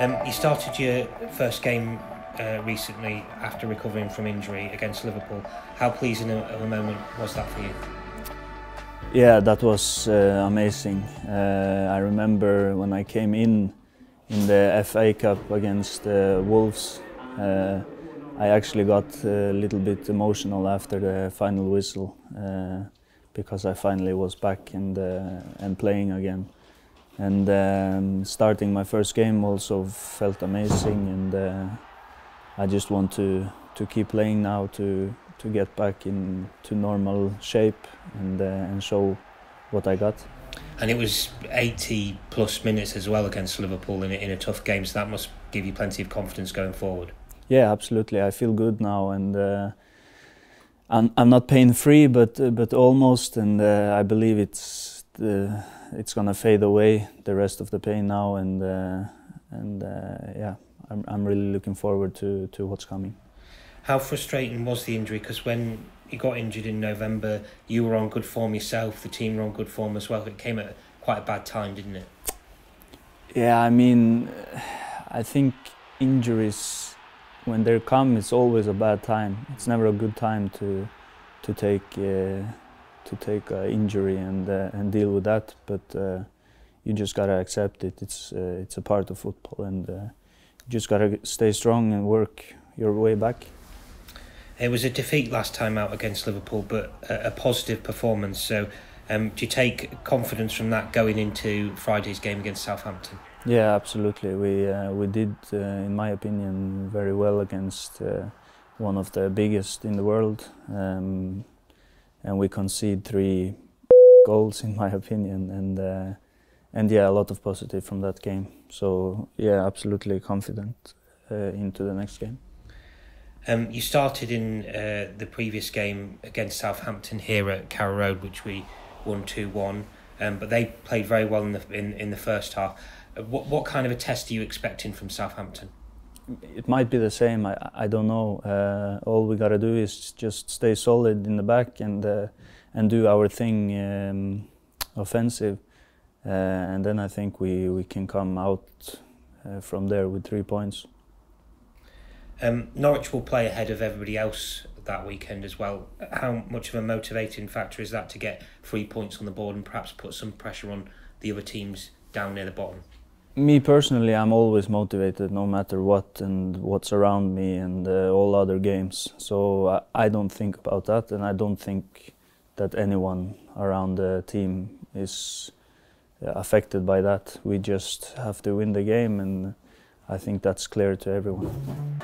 Um, you started your first game uh, recently after recovering from injury against Liverpool. How pleasing of a moment was that for you? Yeah, that was uh, amazing. Uh, I remember when I came in in the FA Cup against uh, Wolves. Uh, I actually got a little bit emotional after the final whistle uh, because I finally was back and and playing again. And um, starting my first game also felt amazing, and uh, I just want to to keep playing now to to get back into normal shape and uh, and show what I got. And it was 80 plus minutes as well against Liverpool in a, in a tough game, so that must give you plenty of confidence going forward. Yeah, absolutely. I feel good now, and uh, I'm I'm not pain free, but uh, but almost, and uh, I believe it's the it's gonna fade away the rest of the pain now, and uh, and uh, yeah, I'm I'm really looking forward to to what's coming. How frustrating was the injury? Because when you got injured in November, you were on good form yourself. The team were on good form as well. It came at quite a bad time, didn't it? Yeah, I mean, I think injuries when they come, it's always a bad time. It's never a good time to to take. Uh, to take uh, injury and uh, and deal with that. But uh, you just gotta accept it. It's uh, it's a part of football, and uh, you just gotta stay strong and work your way back. It was a defeat last time out against Liverpool, but a, a positive performance. So, um, do you take confidence from that going into Friday's game against Southampton? Yeah, absolutely. We uh, we did, in my opinion, very well against one of the biggest in the world. Um, and we concede three goals in my opinion and uh, and yeah a lot of positive from that game. So yeah absolutely confident uh, into the next game. Um, you started in uh, the previous game against Southampton here at Carrow Road which we won 2-1 um, but they played very well in the in, in the first half. Uh, what what kind of a test are you expecting from Southampton it might be the same. I, I don't know. Uh, all we gotta do is just stay solid in the back and uh, and do our thing um, offensive, uh, and then I think we, we can come out uh, from there with three points. Um, Norwich will play ahead of everybody else that weekend as well. How much of a motivating factor is that to get three points on the board and perhaps put some pressure on the other teams down near the bottom? Me personally, I'm always motivated no matter what and what's around me and uh, all other games. So I, I, don't think about that, and I don't think that anyone around the team is uh, affected by that. We just have to win the game, and I think that's clear to everyone.